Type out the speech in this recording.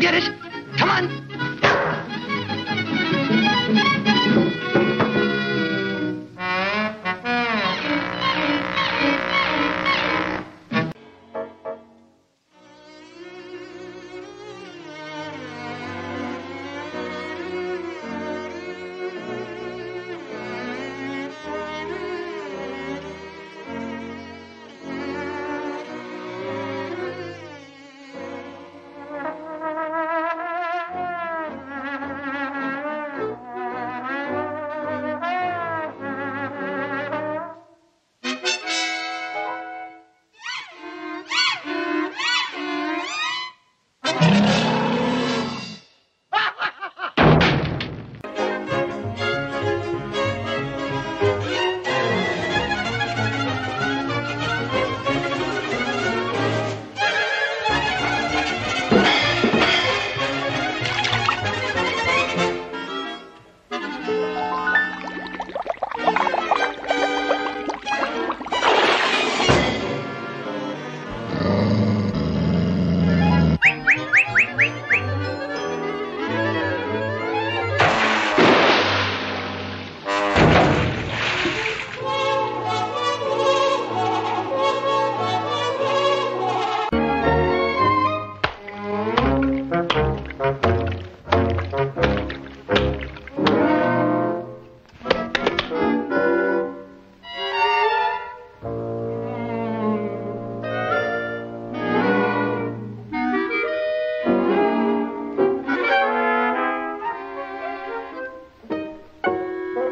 gelir. Come on.